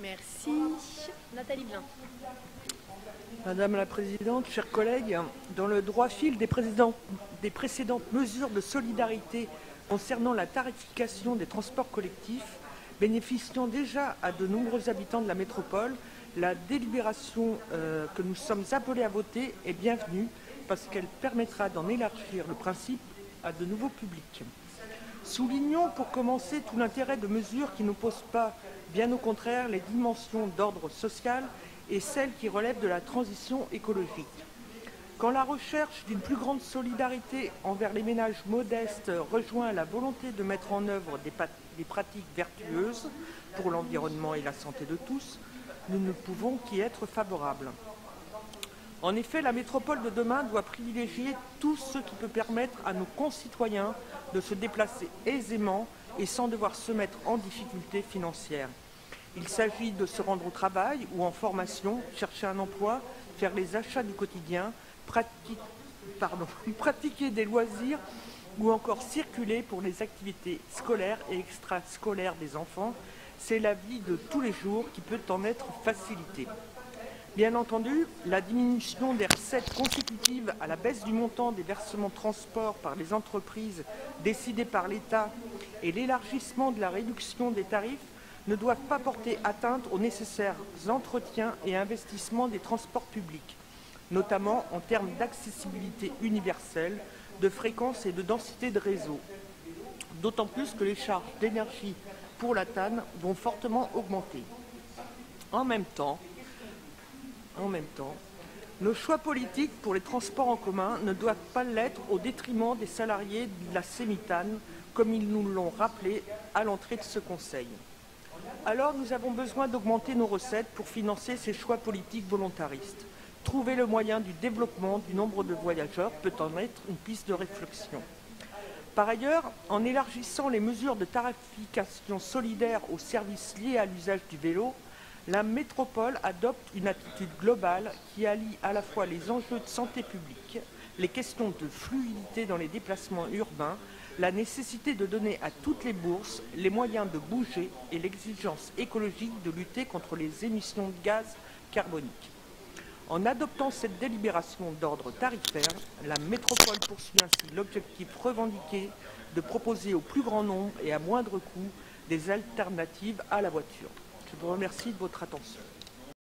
Merci. Nathalie. Madame la Présidente, chers collègues, dans le droit fil des, des précédentes mesures de solidarité concernant la tarification des transports collectifs, bénéficiant déjà à de nombreux habitants de la métropole, la délibération euh, que nous sommes appelés à voter est bienvenue parce qu'elle permettra d'en élargir le principe à de nouveaux publics. Soulignons pour commencer tout l'intérêt de mesures qui n'opposent pas, bien au contraire, les dimensions d'ordre social et celles qui relèvent de la transition écologique. Quand la recherche d'une plus grande solidarité envers les ménages modestes rejoint la volonté de mettre en œuvre des, des pratiques vertueuses pour l'environnement et la santé de tous, nous ne pouvons qu'y être favorables. En effet, la métropole de demain doit privilégier tout ce qui peut permettre à nos concitoyens de se déplacer aisément et sans devoir se mettre en difficulté financière. Il s'agit de se rendre au travail ou en formation, chercher un emploi, faire les achats du quotidien, pratiquer des loisirs ou encore circuler pour les activités scolaires et extrascolaires des enfants. C'est la vie de tous les jours qui peut en être facilitée. Bien entendu, la diminution des recettes consécutives à la baisse du montant des versements transport par les entreprises décidés par l'État et l'élargissement de la réduction des tarifs ne doivent pas porter atteinte aux nécessaires entretiens et investissements des transports publics, notamment en termes d'accessibilité universelle, de fréquence et de densité de réseau. D'autant plus que les charges d'énergie pour la TAN vont fortement augmenter. En même temps, en même temps, nos choix politiques pour les transports en commun ne doivent pas l'être au détriment des salariés de la Sémitane, comme ils nous l'ont rappelé à l'entrée de ce Conseil. Alors nous avons besoin d'augmenter nos recettes pour financer ces choix politiques volontaristes. Trouver le moyen du développement du nombre de voyageurs peut en être une piste de réflexion. Par ailleurs, en élargissant les mesures de tarification solidaire aux services liés à l'usage du vélo, la métropole adopte une attitude globale qui allie à la fois les enjeux de santé publique, les questions de fluidité dans les déplacements urbains, la nécessité de donner à toutes les bourses les moyens de bouger et l'exigence écologique de lutter contre les émissions de gaz carboniques. En adoptant cette délibération d'ordre tarifaire, la métropole poursuit ainsi l'objectif revendiqué de proposer au plus grand nombre et à moindre coût des alternatives à la voiture. Je vous remercie de votre attention.